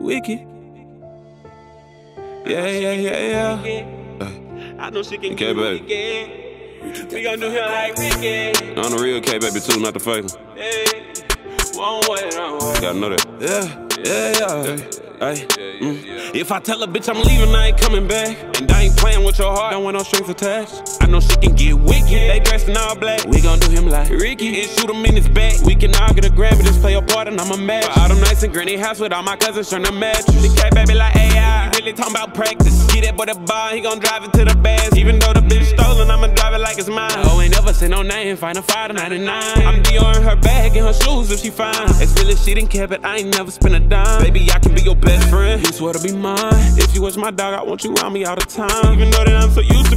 Wicked. Yeah, yeah, yeah, yeah. I know she can get wicked. We gon' do him like Ricky. On the real K, baby, too, not the fake one. Hey, won't wait, don't. Gotta know that. Yeah, yeah, yeah. Ay, mm. If I tell a bitch I'm leaving, I ain't coming back. And I ain't playing with your heart, don't want no strings attached. I know she can get wicked. They dressed in all black. We gon' do him like Ricky and shoot him in his back. We can all get a Grammy, just play a part and I'm a match. For all them nights in Granny house with all my cousins, turn the match. The K baby like AI, really talking about practice. Get that boy the bar, he gon' drive it to the bass. Even though the bitch stolen, I'ma drive it like it's mine. Oh, ain't never say no name, find a five to 99. I'm Dior in her bag her if she fine. As real as she didn't care, but I ain't never spent a dime. Baby, I can be your best friend. You swear to be mine. If you was my dog, I want you around me all the time. Even though that I'm so used to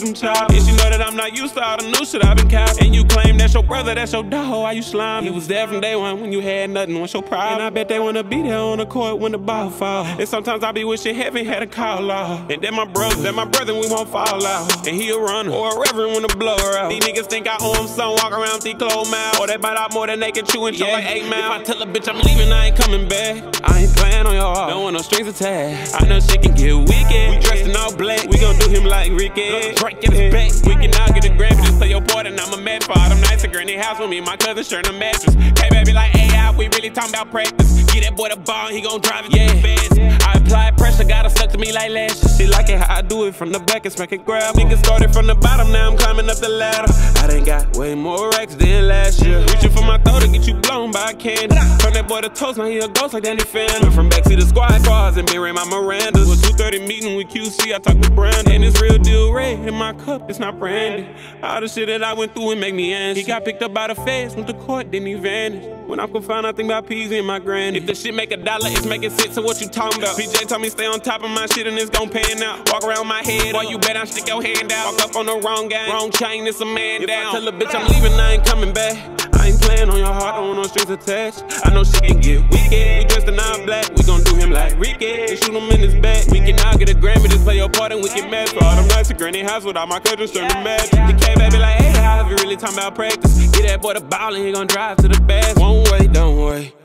to them child. And she know that I'm not used to all the new shit I've been caught. And you claim that's your brother, that's your dog. Why you slime? He was there from day one when you had nothing. What's your problem? And I bet they wanna be there on the court when the ball fall. And sometimes I be wishing heaven had a call off. And then my brother, then my brother, we won't fall out. And he a runner or a reverend when the blower out. These niggas think I owe them some, walk around with these closed mouth. Or they bite out more than they can chew and choke like eight mouth. If I tell a bitch I'm leaving, I ain't coming back. I ain't playing on your heart. Don't want no strings attached. I know she can get wicked. Black. We gon' do him like Ricky. Drake in his back. We can all get a Grammy, just play your part and I'm a mad for all them nights at Granny house with me my cousin sharing a mattress. K baby like AI, we really talking about practice. Get that boy the ball, he gon' drive it yeah. to the fence. I apply pressure, gotta suck to me like lashes. She like it how I do it from the back and smack it grab. Niggas started from the bottom, now I'm climbing up the ladder. I done got way more racks than last year. Reaching for my throat to get you blown by a candy. Turn that boy to toast, now he a ghost like Danny Phantom. Went from backseat to squad cars and been ran my Miranda's. Was 230 meeting with QC, I talked to Brandon. And it's real deal Ray in my cup, it's not brandy. All the shit that I went through and make me answer. He got picked up by the feds, went to court, then he vanished. When I'm confined, I think about peas and my granny. If the shit make a dollar, it's making sense of what you talking about. PJ told me stay on top of my shit and it's gon' pan out. Walk around my head while you bet I stick your hand out. Walk up on the wrong game, wrong chain, it's a man if down. I tell a bitch I'm leaving, I ain't coming back. Playing on your heart, don't want no strings attached. I know she can get wicked. We dressed in all black, we gon' do him like Ricky. Shoot him in his back. We can all get a Grammy, just play your part and we can match. For all them nights at Granny house without my cousins, turn to match. The K baby like, hey, how you really talking about practice? Get that boy the ball and he gon' drive to the best. One way, don't wait.